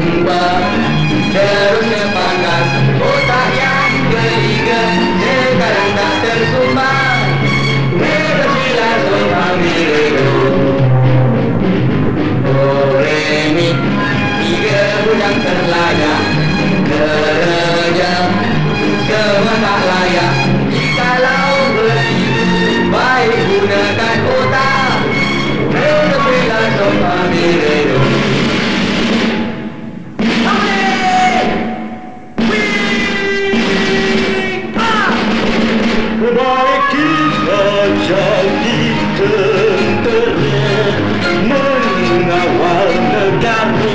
tiba Jerusnya panas Otak yang geliga Sekarang tak tersumbang. Terlayang Kerja Kemenang menjadi genderin mengawal negara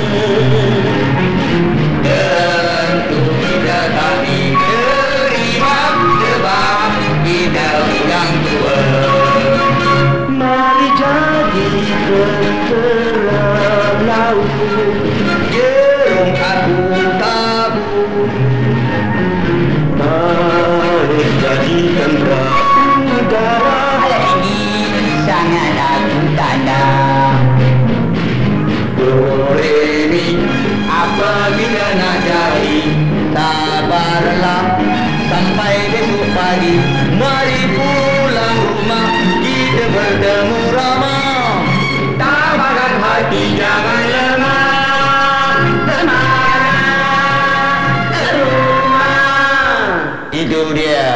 dan tidak tadi terima sebab kita yang tua mari jadi tentera laut gerung aku tabu mari jadi tentera apabila nak cari Sabarlah sampai besok pagi. Mari pulang rumah kita bertemu ramah Tabahkan hati jangan lemah. Semangat ke rumah. Itu dia.